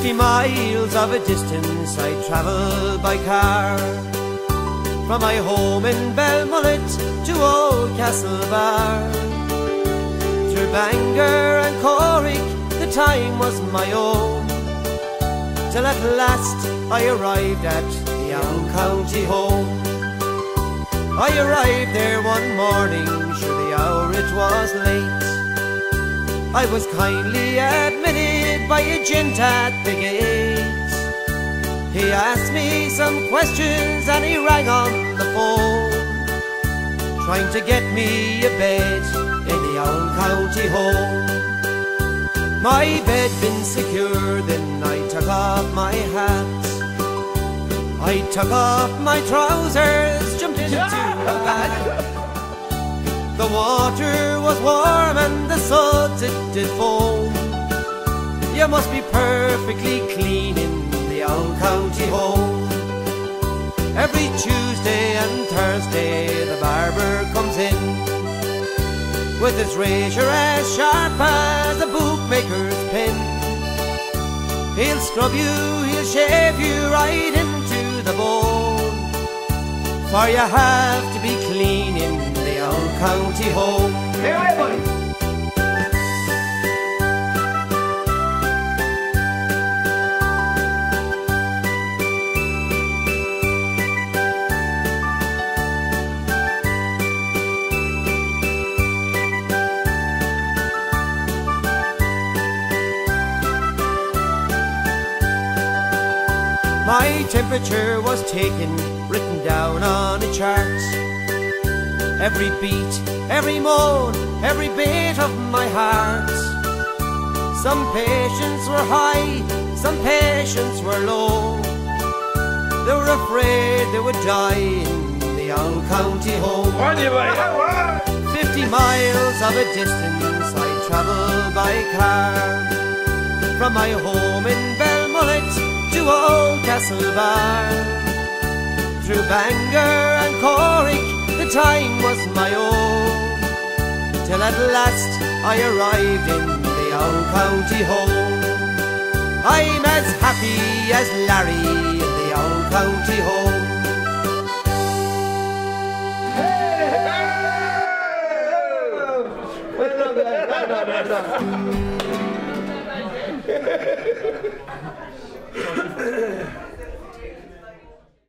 Fifty miles of a distance I travelled by car. From my home in Belmullet to Old Castlebar Through Bangor and Corrick the time was my own. Till at last I arrived at the old county home. I arrived there one morning, sure the hour it was late. I was kindly admitted by a gent at the gate. He asked me some questions and he rang on the phone, trying to get me a bed in the old county home. My bed been secure, then I took off my hat. I took off my trousers, jumped into a bag. The water was warm and the suds it did foam. You must be perfectly clean in the old county home. Every Tuesday and Thursday the barber comes in with his razor as sharp as a bookmaker's pen. He'll scrub you, he'll shave you right into the bone. For you have to be clean in the old county home. Buddy. My temperature was taken, written down on a chart. Every beat, every moan, every beat of my heart. Some patients were high, some patients were low. They were afraid they would die in the old county home. Fifty miles of a distance I travelled by car. From my home in Belmullet Castlebar. Through Bangor and Corrick the time was my own Till at last I arrived in the old county home I'm as happy as Larry in the old county home hey!